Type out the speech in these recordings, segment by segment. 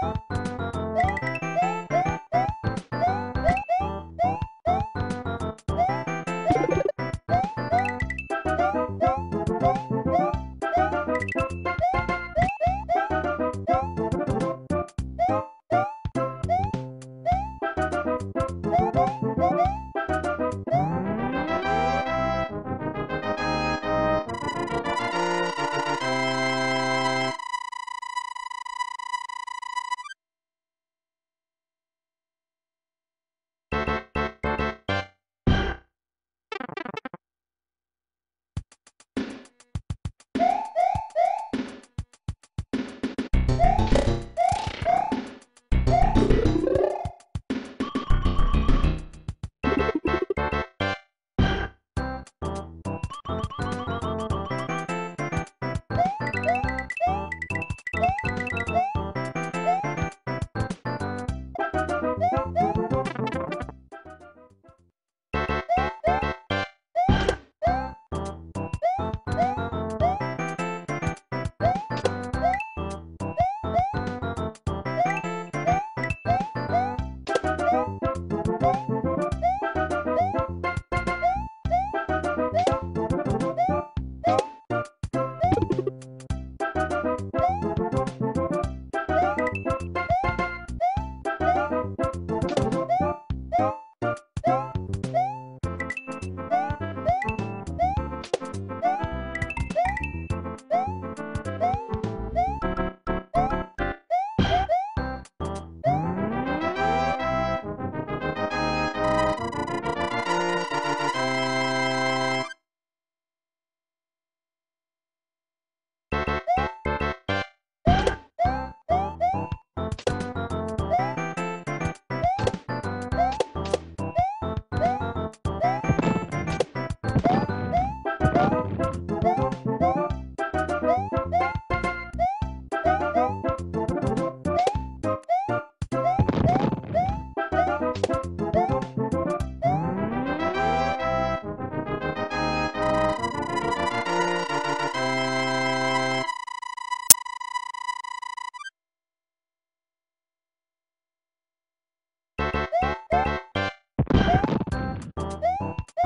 Bye.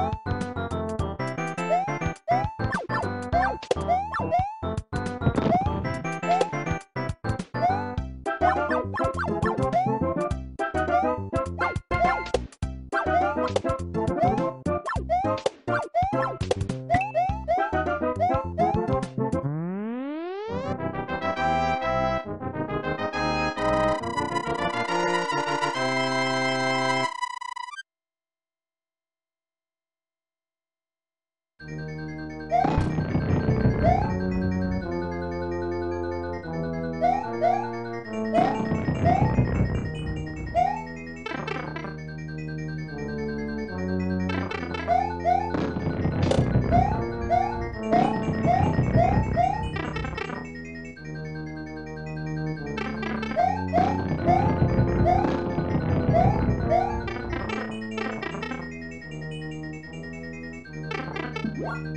え? What?